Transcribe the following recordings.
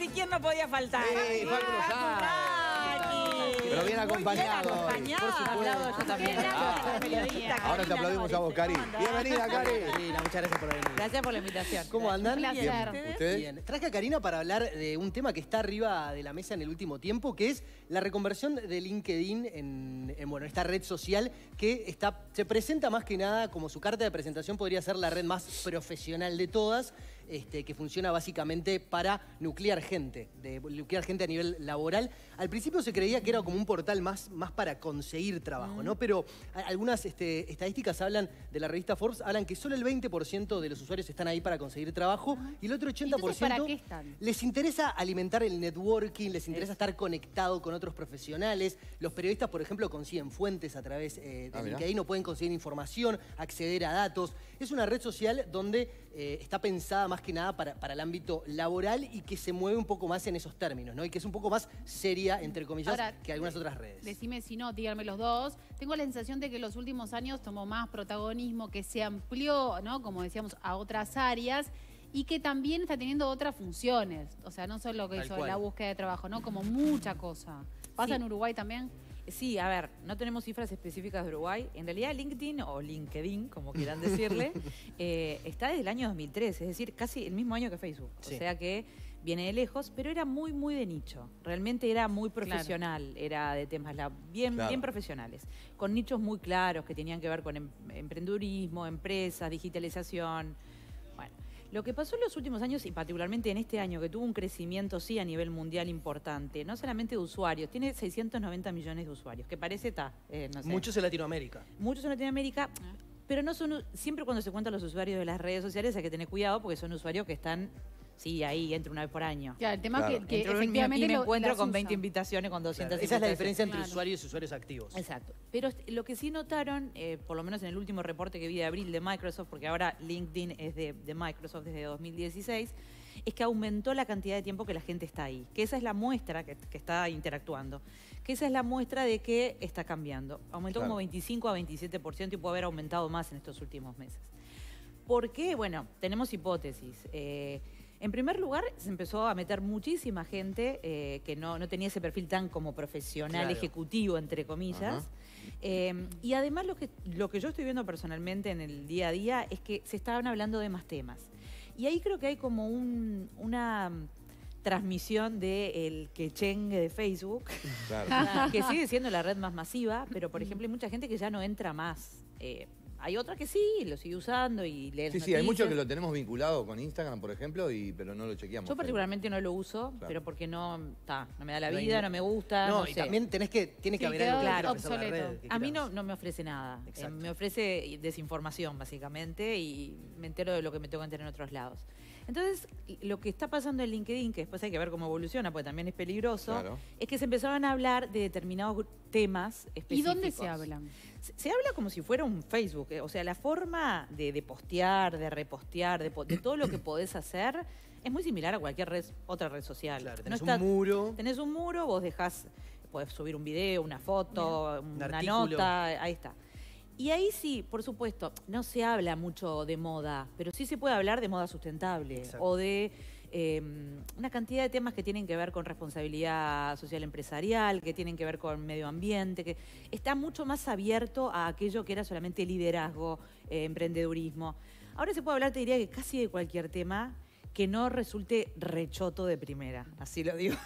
sí, ¿quién no podía faltar? Sí. Pero bien acompañado. Por también. Ah. Ahora te aplaudimos a vos, Cari. Bienvenida, Cari. Muchas gracias por venir. Gracias por la invitación. ¿Cómo andan? Un placer. Bien. ¿Ustedes? Bien. Traje a Karina para hablar de un tema que está arriba de la mesa en el último tiempo, que es la reconversión de LinkedIn en, en, bueno, esta red social que está, se presenta más que nada como su carta de presentación podría ser la red más profesional de todas, este, que funciona básicamente para nuclear gente, de nuclear gente a nivel laboral. Al principio se creía que era como un portal más, más para conseguir trabajo, ¿no? Pero a- algunas este, estadísticas hablan de la revista Forbes, hablan que solo el 20% de los usuarios están ahí para conseguir trabajo y el otro 80% Entonces, ¿para qué están? les interesa alimentar el networking, les interesa estar conectado con otros profesionales. Los periodistas, por ejemplo, consiguen fuentes a través eh, de Ah. LinkedIn o pueden conseguir información, acceder a datos. Es una red social donde eh, está pensada más que nada para, para el ámbito laboral y que se mueve un poco más en esos términos, ¿no? Y que es un poco más seria, entre comillas, Ahora, que algunas otras redes. Decime si no, díganme los dos. Tengo la sensación de que en los últimos años tomó más protagonismo, que se amplió, ¿no? Como decíamos, a otras áreas y que también está teniendo otras funciones. O sea, no solo que Tal hizo cual. la búsqueda de trabajo, ¿no? Como mucha cosa. ¿Pasa Sí. en Uruguay también? Sí, a ver, no tenemos cifras específicas de Uruguay. En realidad LinkedIn o LinkedIn, como quieran decirle, eh, está desde el año 2003, es decir, casi el mismo año que Facebook. Sí. O sea que viene de lejos, pero era muy, muy de nicho. Realmente era muy profesional, era de temas la- bien, Claro. bien profesionales, con nichos muy claros que tenían que ver con em- emprendedurismo, empresas, digitalización. Lo que pasó en los últimos años, y particularmente en este año, que tuvo un crecimiento, sí, a nivel mundial importante, no solamente de usuarios, tiene 690 millones de usuarios, que parece, está, eh, no sé, Muchos en Latinoamérica. muchos en Latinoamérica, Ah. pero no son, siempre cuando se cuentan los usuarios de las redes sociales hay que tener cuidado porque son usuarios que están, sí, ahí, entre una vez por año. Claro, el tema Claro. es que, Entro efectivamente y me lo- encuentro con 20 usan. invitaciones, con 200 Esa es la diferencia entre Claro. usuarios y usuarios activos. Exacto. Pero lo que sí notaron, eh, por lo menos en el último reporte que vi de abril de Microsoft, porque ahora LinkedIn es de, de Microsoft desde 2016, es que aumentó la cantidad de tiempo que la gente está ahí. Que esa es la muestra que, que está interactuando. Que esa es la muestra de que está cambiando. Aumentó Claro. como 25 a 27% y puede haber aumentado más en estos últimos meses. ¿Por qué? Bueno, tenemos hipótesis. Eh, en primer lugar, se empezó a meter muchísima gente eh, que no, no tenía ese perfil tan como profesional, Claro. ejecutivo, entre comillas. Eh, y además lo que, lo que yo estoy viendo personalmente en el día a día es que se estaban hablando de más temas. Y ahí creo que hay como un- una mm, transmisión del quechengue de Facebook, Claro. que sigue siendo la red más masiva, pero por ejemplo hay mucha gente que ya no entra más. Eh, hay otra que sí, lo sigue usando y lee las Sí, sí, hay muchos que lo tenemos vinculado con Instagram, por ejemplo, y, pero no lo chequeamos. Yo particularmente no lo uso, Claro. pero porque no, ta, no me da la vida, no me gusta, no, No, y sé. también tenés que, tiene que Sí, haber algo que Claro. ofrecer la obsoleto. red, A mí no, no me ofrece nada. Eh, me ofrece desinformación, básicamente, y me entero de lo que me tengo que enterar en otros lados. Entonces, lo que está pasando en LinkedIn, que después hay que ver cómo evoluciona, porque también es peligroso, Claro. es que se empezaban a hablar de determinados temas ¿Y específicos. dónde se hablan? Se, se habla como si fuera un Facebook. eh, O sea, la forma de, de postear, de repostear, de, todo lo que podés hacer es muy similar a cualquier red, otra red social. Claro, No tenés está- un muro. Tenés un muro, vos dejás, podés subir un video, una foto, Un una artículo. nota, ahí está. Y ahí sí, por supuesto, no se habla mucho de moda, pero sí se puede hablar de moda sustentable Exacto. o de eh, una cantidad de temas que tienen que ver con responsabilidad social empresarial, que tienen que ver con medio ambiente, que está mucho más abierto a aquello que era solamente liderazgo, eh, emprendedurismo. Ahora se puede hablar, te diría que casi de cualquier tema que no resulte rechoto de primera, así lo digo.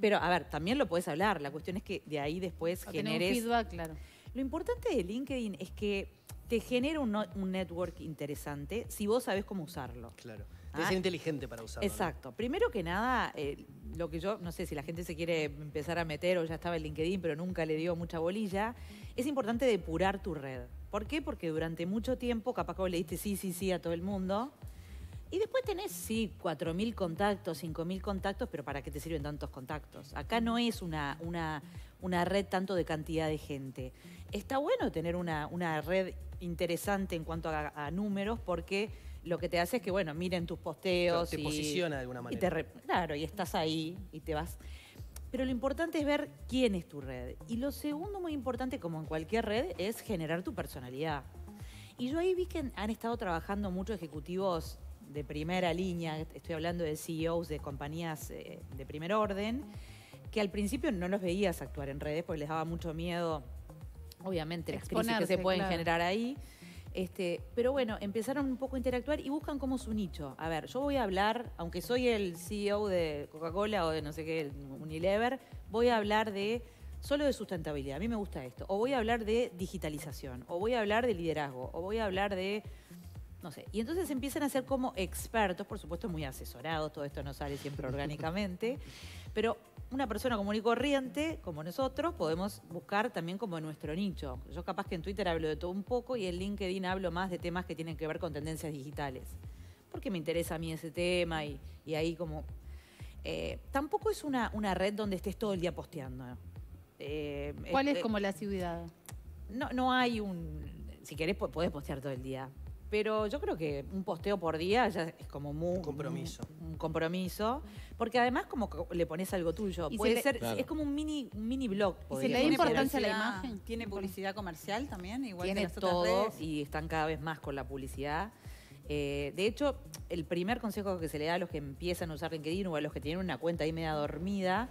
Pero, a ver, también lo puedes hablar, la cuestión es que de ahí después A tener un generes... feedback, claro. Lo importante de LinkedIn es que te genera un, no- un network interesante si vos sabés cómo usarlo. Claro. Ah. Debe ser inteligente para usarlo. ¿no? Exacto. Primero que nada, eh, lo que yo, no sé si la gente se quiere empezar a meter o ya estaba en LinkedIn, pero nunca le dio mucha bolilla, es importante depurar tu red. ¿Por qué? Porque durante mucho tiempo, capaz que vos le diste sí, sí, sí a todo el mundo. Y después tenés, sí, 4.000 contactos, 5.000 contactos, pero ¿para qué te sirven tantos contactos? Acá no es una, una, una red tanto de cantidad de gente. Está bueno tener una, una red interesante en cuanto a, a números porque lo que te hace es que, bueno, miren tus posteos. Claro, te y- posiciona de alguna y manera. te re- claro, y estás ahí y te vas. Pero lo importante es ver quién es tu red. Y lo segundo muy importante, como en cualquier red, es generar tu personalidad. Y yo ahí vi que han estado trabajando muchos ejecutivos de primera línea, estoy hablando de CEOs de compañías eh, de primer orden, que al principio no los veías actuar en redes porque les daba mucho miedo, obviamente, las crisis que se pueden claro. generar ahí. Este, pero bueno, empezaron un poco a interactuar y buscan como su nicho. A ver, yo voy a hablar, aunque soy el CEO de Coca-Cola o de no sé qué, Unilever, voy a hablar de solo de sustentabilidad. A mí me gusta esto. O voy a hablar de digitalización, o voy a hablar de liderazgo, o voy a hablar de no sé. Y entonces empiezan a ser como expertos, por supuesto muy asesorados, todo esto no sale siempre orgánicamente, pero una persona común y corriente, como nosotros, podemos buscar también como nuestro nicho. Yo capaz que en Twitter hablo de todo un poco y en LinkedIn hablo más de temas que tienen que ver con tendencias digitales, porque me interesa a mí ese tema y, y ahí como... eh, tampoco es una, una red donde estés todo el día posteando. Eh, ¿Cuál es eh, como la ciudad? no, no hay un. Si querés, po- podés postear todo el día. Pero yo creo que un posteo por día ya es como muy. Un compromiso. Un, un compromiso. Porque además, como que le pones algo tuyo. Y se Puede le- ser. Claro. Es como un mini, un mini blog. ¿Y se le da importancia a la imagen? ¿Tiene publicidad comercial también? Igual que Tiene las otras todo redes? y están cada vez más con la publicidad. Eh, de hecho, el primer consejo que se le da a los que empiezan a usar LinkedIn o a los que tienen una cuenta ahí media dormida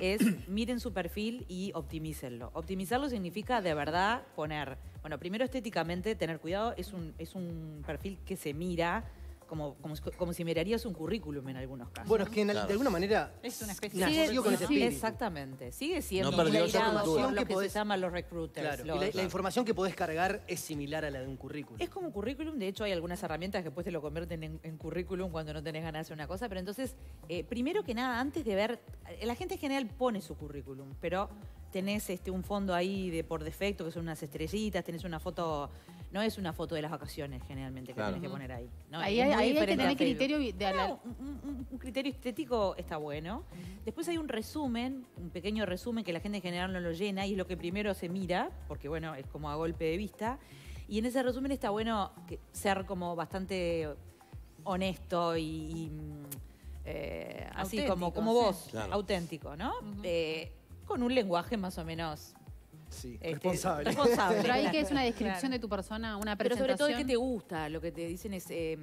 es miren su perfil y optimícenlo. Optimizarlo significa de verdad poner, bueno, primero estéticamente tener cuidado, es un, es un perfil que se mira como, como, si- como si mirarías un currículum en algunos casos. Bueno, es que en- Claro. de alguna manera Es una especie nació de... con ese exactamente. Sigue siendo No por lo Que que podés- se llaman los recruiters. Claro, los- la, la información que podés cargar es similar a la de un currículum. Es como currículum, de hecho hay algunas herramientas que después te lo convierten en, en currículum cuando no tenés ganas de hacer una cosa, pero entonces, eh, primero que nada, antes de ver, la gente en general pone su currículum, pero tenés este, un fondo ahí de por defecto, que son unas estrellitas, tenés una foto, no es una foto de las vacaciones generalmente que Claro. tenés que poner ahí. ¿no? ahí hay, muy ahí hay que tener criterio de hablar. No, un, criterio estético está bueno. Después hay un resumen, un pequeño resumen que la gente en general no lo llena y es lo que primero se mira, porque bueno, es como a golpe de vista. Y en ese resumen está bueno que- ser como bastante honesto y, y, mm, eh, así como, como vos, Claro. auténtico, ¿no? Eh, con un lenguaje más o menos Sí, este, responsable. responsable, Pero ahí que es una descripción Claro. de tu persona, una Pero sobre todo presentación. es que te gusta, lo que te dicen es, eh,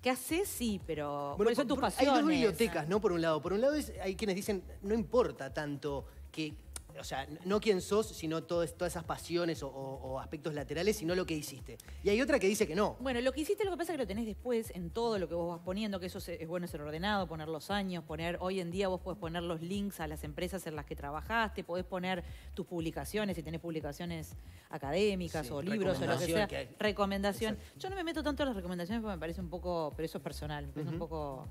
¿qué haces? Sí, pero Bueno, ¿cuáles son tus por- pasiones? Hay dos bibliotecas, ¿no? Por un lado. Por un lado es- hay quienes dicen, no importa tanto que, o sea, no quién sos, sino todo todas esas pasiones o, o- o aspectos laterales, sino lo que hiciste. Y hay otra que dice que no. Bueno, lo que hiciste lo que pasa es que lo tenés después en todo lo que vos vas poniendo, que eso es, es bueno ser ordenado, poner los años, poner, hoy en día vos podés poner los links a las empresas en las que trabajaste, podés poner tus publicaciones, si tenés publicaciones académicas Sí, o libros o lo que sea, que hay. recomendación. Exacto. Yo no me meto tanto en las recomendaciones porque me parece un poco, pero eso es personal, me parece un poco...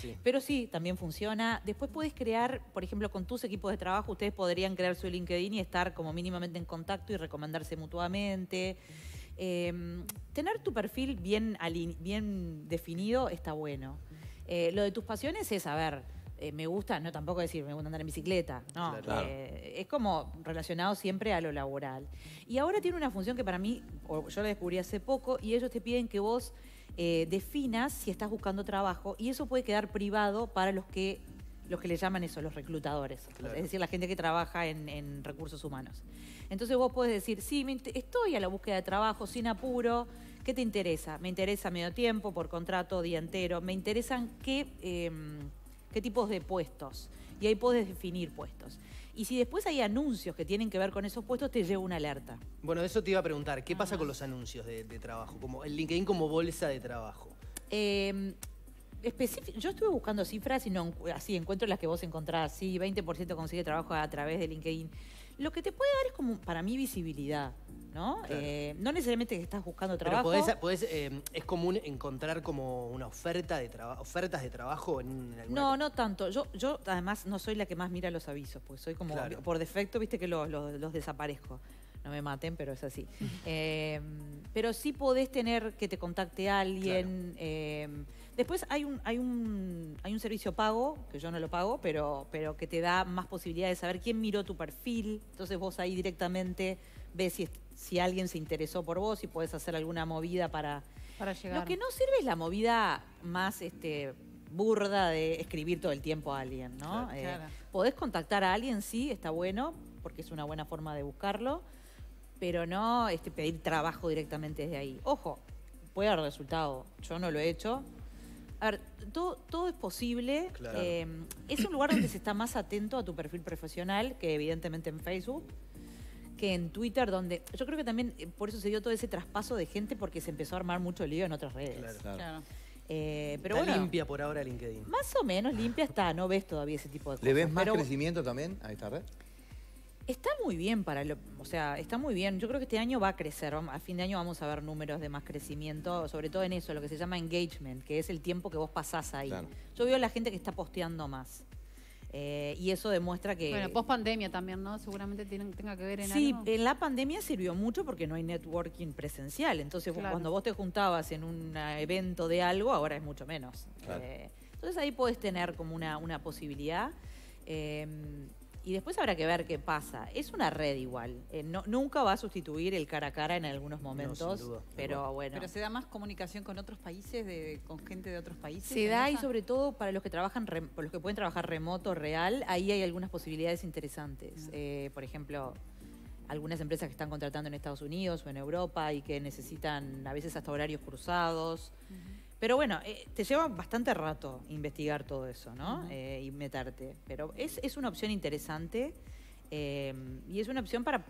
Sí. Pero sí, también funciona. Después puedes crear, por ejemplo, con tus equipos de trabajo, ustedes podrían crear su LinkedIn y estar como mínimamente en contacto y recomendarse mutuamente. Eh, tener tu perfil bien, bien definido está bueno. Eh, lo de tus pasiones es, a ver, eh, me gusta, no tampoco decir me gusta andar en bicicleta, no, Claro. eh, es como relacionado siempre a lo laboral. Y ahora tiene una función que para mí, o yo la descubrí hace poco, y ellos te piden que vos eh, definas si estás buscando trabajo, y eso puede quedar privado para los que los que le llaman eso, los reclutadores, Claro. es decir, la gente que trabaja en, en recursos humanos. Entonces vos podés decir, sí, estoy a la búsqueda de trabajo sin apuro, ¿qué te interesa? Me interesa medio tiempo, por contrato, día entero, me interesan qué, em, qué tipos de puestos, y ahí podés definir puestos. Y si después hay anuncios que tienen que ver con esos puestos, te lleva una alerta. Bueno, eso te iba a preguntar. ¿Qué pasa con los anuncios de, de trabajo? Como el LinkedIn como bolsa de trabajo. Eh, yo estuve buscando cifras y no así encuentro las que vos encontrás. Sí, 20% consigue trabajo a través de LinkedIn. Lo que te puede dar es como, para mí, visibilidad, ¿no? Claro. Eh, no necesariamente que estás buscando Pero trabajo. podés, podés, eh, es común encontrar como una oferta de trabajo, ofertas de trabajo en, en No, no tanto. Yo, yo además no soy la que más mira los avisos, porque soy como, Claro. por defecto, viste que los, los- los desaparezco. No me maten, pero es así. Eh, pero sí podés tener que te contacte alguien. Después hay un, hay un hay un servicio pago, que yo no lo pago, pero, pero que te da más posibilidades de saber quién miró tu perfil. Entonces vos ahí directamente ves si, si alguien se interesó por vos, si podés hacer alguna movida para, Para llegar. lo que no sirve es la movida más este, burda de escribir todo el tiempo a alguien, ¿no? Claro. Eh, Claro. Podés contactar a alguien, sí, está bueno, porque es una buena forma de buscarlo, pero no este, pedir trabajo directamente desde ahí. Ojo, puede dar resultado. Yo no lo he hecho. A ver, todo, todo es posible. Claro. Eh, es un lugar donde se está más atento a tu perfil profesional que evidentemente en Facebook, que en Twitter, donde yo creo que también eh, por eso se dio todo ese traspaso de gente porque se empezó a armar mucho lío en otras redes. Claro. Claro. Claro. Eh, pero Está bueno, limpia por ahora LinkedIn. más o menos limpia está, no ves todavía ese tipo de cosas. ¿Le ves más pero crecimiento también a esta red? Está muy bien para lo, o sea, está muy bien. Yo creo que este año va a crecer. A fin de año vamos a ver números de más crecimiento, sobre todo en eso, lo que se llama engagement, que es el tiempo que vos pasás ahí. Claro. Yo veo a la gente que está posteando más. Eh, y eso demuestra que. Bueno, post pandemia también, ¿no? Seguramente tienen, tenga que ver en Sí, algo. en la pandemia sirvió mucho porque no hay networking presencial. Entonces, Claro. cuando vos te juntabas en un eh, evento de algo, ahora es mucho menos. Claro. Eh, entonces ahí podés tener como una, una posibilidad. Eh, y después habrá que ver qué pasa. Es una red igual. Eh, no- nunca va a sustituir el cara a cara en algunos momentos. duda. pero bueno. Pero se da más comunicación con otros países, de, con gente de otros países. Se da y sobre todo para los que trabajan, por los que pueden trabajar remoto, real, ahí hay algunas posibilidades interesantes. Eh, por ejemplo, algunas empresas que están contratando en Estados Unidos o en Europa y que necesitan a veces hasta horarios cruzados. Pero bueno, eh, te lleva bastante rato investigar todo eso, ¿no? Eh, y meterte. Pero es, es una opción interesante eh, y es una opción para...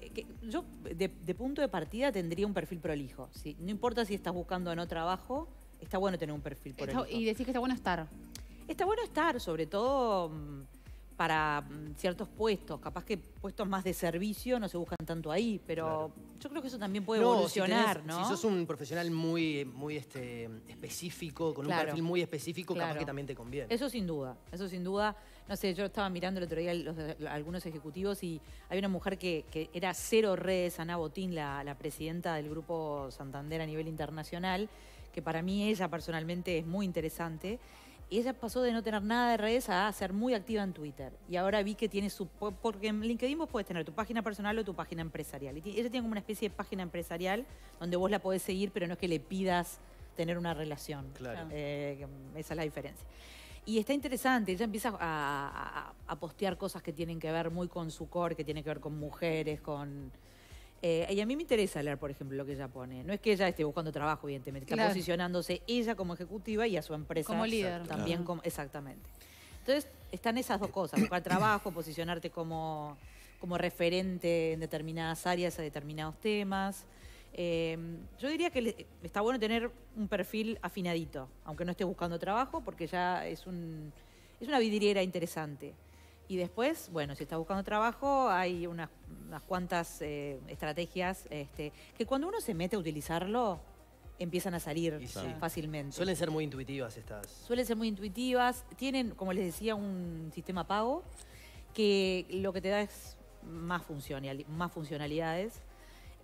eh, que yo de, de punto de partida tendría un perfil prolijo. ¿sí? No importa si estás buscando o no trabajo, está bueno tener un perfil prolijo. Está- y decís que está bueno estar. Está bueno estar, sobre todo mm, para mm, ciertos puestos. Capaz que puestos más de servicio no se buscan tanto ahí, pero yo creo que eso también puede No, evolucionar, si tenés- ¿no? Si sos un profesional muy, muy este, específico, con un perfil muy específico, capaz Claro. que también te conviene. Eso sin duda, eso sin duda. No sé, yo estaba mirando el otro día los algunos ejecutivos y hay una mujer que, que era cero redes, Ana Botín, la, la presidenta del Grupo Santander a nivel internacional, que para mí ella personalmente es muy interesante. Y ella pasó de no tener nada de redes a ser muy activa en Twitter. Y ahora vi que tiene su... po- Porque en LinkedIn vos podés tener tu página personal o tu página empresarial. Y ella tiene como una especie de página empresarial donde vos la podés seguir, pero no es que le pidas tener una relación. Claro. Eh, esa es la diferencia. Y está interesante, ella empieza a, a- a postear cosas que tienen que ver muy con su core, que tienen que ver con mujeres, con... eh, y a mí me interesa leer, por ejemplo, lo que ella pone. No es que ella esté buscando trabajo, evidentemente, está Claro. posicionándose ella como ejecutiva y a su empresa Como líder. también como exactamente. Entonces, están esas dos cosas, buscar trabajo, posicionarte como, como referente en determinadas áreas a determinados temas. Eh, yo diría que le- está bueno tener un perfil afinadito, aunque no esté buscando trabajo, porque ya es, un, es una vidriera interesante. Y después, bueno, si estás buscando trabajo, hay unas, unas cuantas eh, estrategias este, que cuando uno se mete a utilizarlo, empiezan a salir sí. fácilmente. Suelen ser muy intuitivas estas. Suelen ser muy intuitivas, tienen, como les decía, un sistema pago que lo que te da es más, funcionali- más funcionalidades.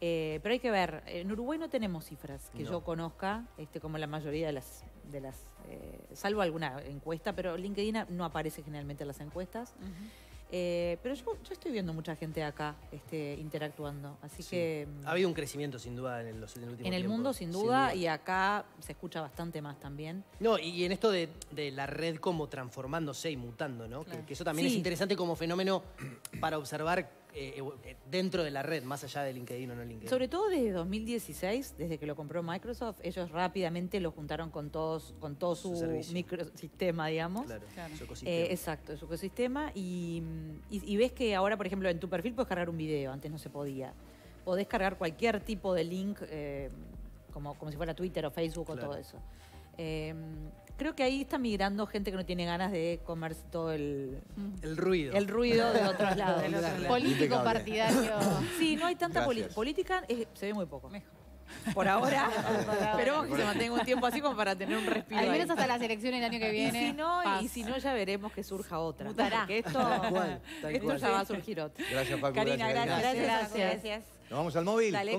Eh, pero hay que ver, en Uruguay no tenemos cifras que No. yo conozca, este, como la mayoría de las, de las eh, salvo alguna encuesta, pero LinkedIn no aparece generalmente en las encuestas. Eh, pero yo, yo estoy viendo mucha gente acá este, interactuando, así Sí. que mm, Ha habido un crecimiento sin duda en, los, en el último en el tiempo. mundo sin duda, y acá se escucha bastante más también. No, y en esto de, de la red como transformándose y mutando, ¿no? Que- Claro. Que, eso también es interesante como fenómeno para observar eh, eh, dentro de la red, más allá de LinkedIn o no LinkedIn. Sobre todo desde 2016, desde que lo compró Microsoft, ellos rápidamente lo juntaron con todos, con todo Su su, microsistema, digamos. Claro, Claro. su ecosistema. Eh, exacto, su ecosistema. Y, y- y ves que ahora, por ejemplo, en tu perfil puedes cargar un video, antes no se podía. Podés cargar cualquier tipo de link, eh, como, como si fuera Twitter o Facebook Claro. o todo eso. Eh, creo que ahí está migrando gente que no tiene ganas de comerse todo el, el ruido. el ruido de otros lados. Del otro lado. Político partidario. Sí, no hay tanta Gracias. política, eh, se ve muy poco. Mejor. Por ahora, esperemos que se mantenga un tiempo así como para tener un respiro. Al menos ahí. hasta las elecciones el año que y viene. si no, y si no ya veremos que surja otra. Mutará. Porque esto, Tal cual, tal esto cual. ya va a surgir otra. Gracias, Facu. Karina, gracias. Gracias. Gracias. Nos vamos al móvil. Dale,